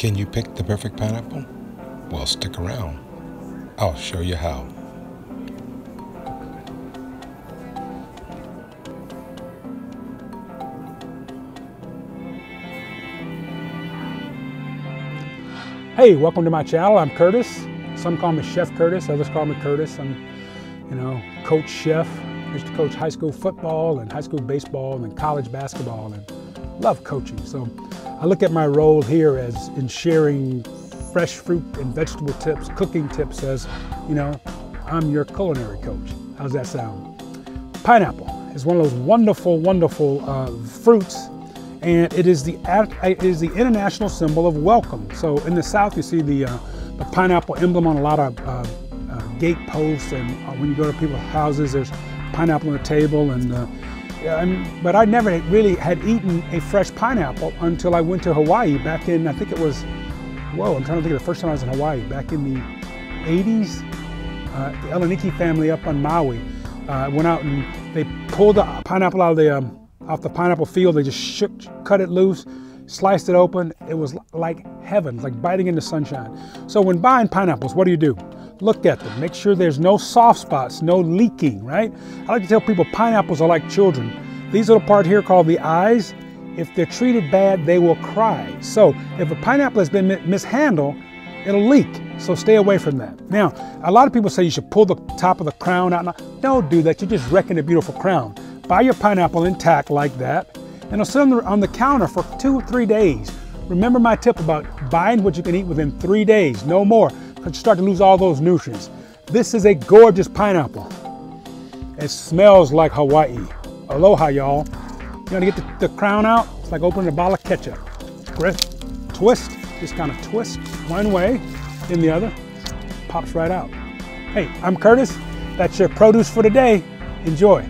Can you pick the perfect pineapple? Well, stick around. I'll show you how. Hey, welcome to my channel. I'm Curtis. Some call me Chef Curtis, others call me Curtis. I'm, you know, coach chef. I used to coach high school football and high school baseball and college basketball and love coaching. So I look at my role here as in sharing fresh fruit and vegetable tips, cooking tips as, you know, I'm your culinary coach. How's that sound? Pineapple is one of those wonderful, wonderful uh, fruits and it is the it is the international symbol of welcome. So in the South, you see the, uh, the pineapple emblem on a lot of uh, uh, gate posts, and uh, when you go to people's houses, there's pineapple on the table. And, uh, and but I never really had eaten a fresh pineapple until I went to Hawaii back in I think it was whoa I'm trying to think of the first time I was in Hawaii back in the 80s. Uh, the Eleniki family up on Maui went out and they pulled the pineapple out of the um, off the pineapple field. They just shook, cut it loose, sliced it open. It was like heaven, like biting into sunshine. So when buying pineapples, what do you do? Look at them. Make sure there's no soft spots, no leaking, right? I like to tell people pineapples are like children. These little part here called the eyes, if they're treated bad, they will cry. So if a pineapple has been mishandled, it'll leak. So stay away from that. Now, a lot of people say you should pull the top of the crown out. Don't do that. You're just wrecking a beautiful crown. Buy your pineapple intact like that, and it'll sit on the, on the counter for two or three days. Remember my tip about buying what you can eat within three days, no more, because you start to lose all those nutrients. This is a gorgeous pineapple. It smells like Hawaii. Aloha, y'all. You gotta get the, the crown out, it's like opening a bottle of ketchup. Grip, twist, just kind of twist one way, then the other, pops right out. Hey, I'm Curtis. That's your produce for today. Enjoy.